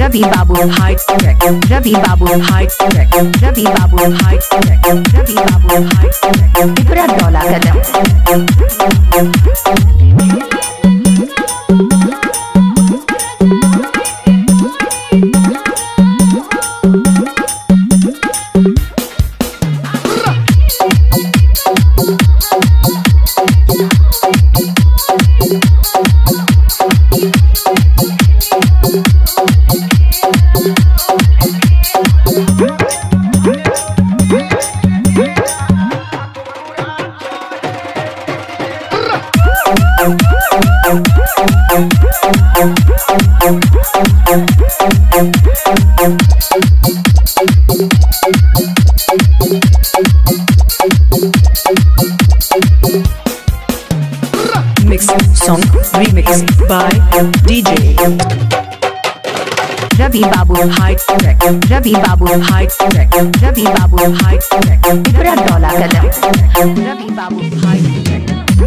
Ravi Babu High Tech, Ravi Babu High Tech, Ravi Babu High Tech, Ravi Babu High Tech, Ipra Dola Kadam. Mix song remix by DJ Ravi Babu High Tech Ravi Babu High Tech Ravi Babu High Tech Ravi Babu High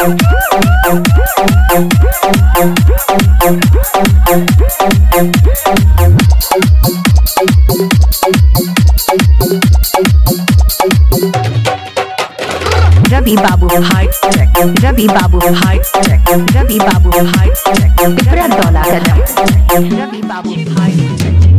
Ravi Babu heart check Ravi Babu heart check Ravi Babu heart check इब्रा डॉला कदम Ravi Babu heart check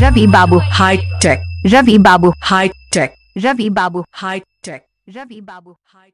Ravi Babu High Tech. Ravi Babu High Tech. Ravi Babu High Tech. Ravi Babu High